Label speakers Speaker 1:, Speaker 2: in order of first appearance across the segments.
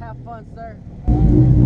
Speaker 1: Have fun, sir.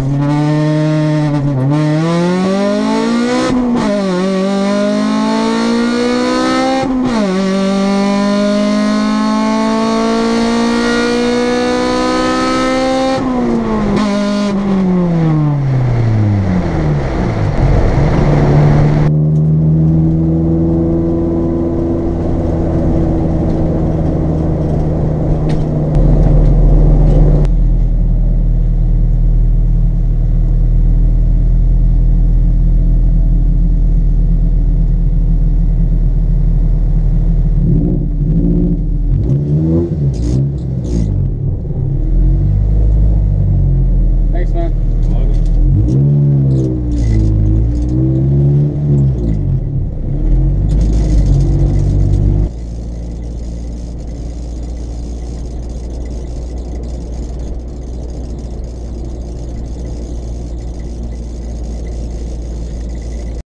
Speaker 1: Amen.